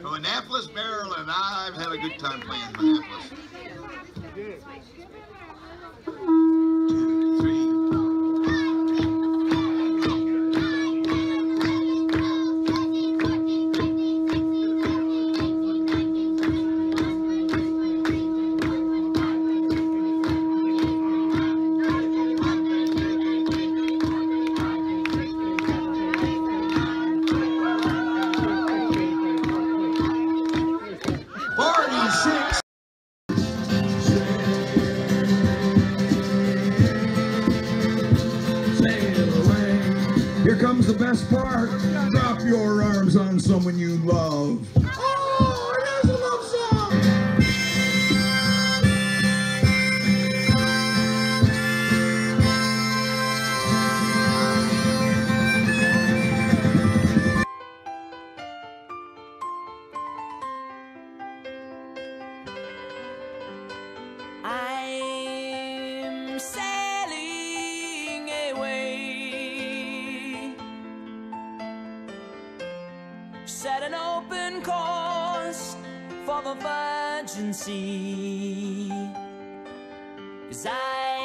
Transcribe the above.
From Annapolis, Maryland. I've had a good time playing Annapolis. Here comes the best part. Drop your arms on someone you love. Set an open course for the Virgin Sea. Cause I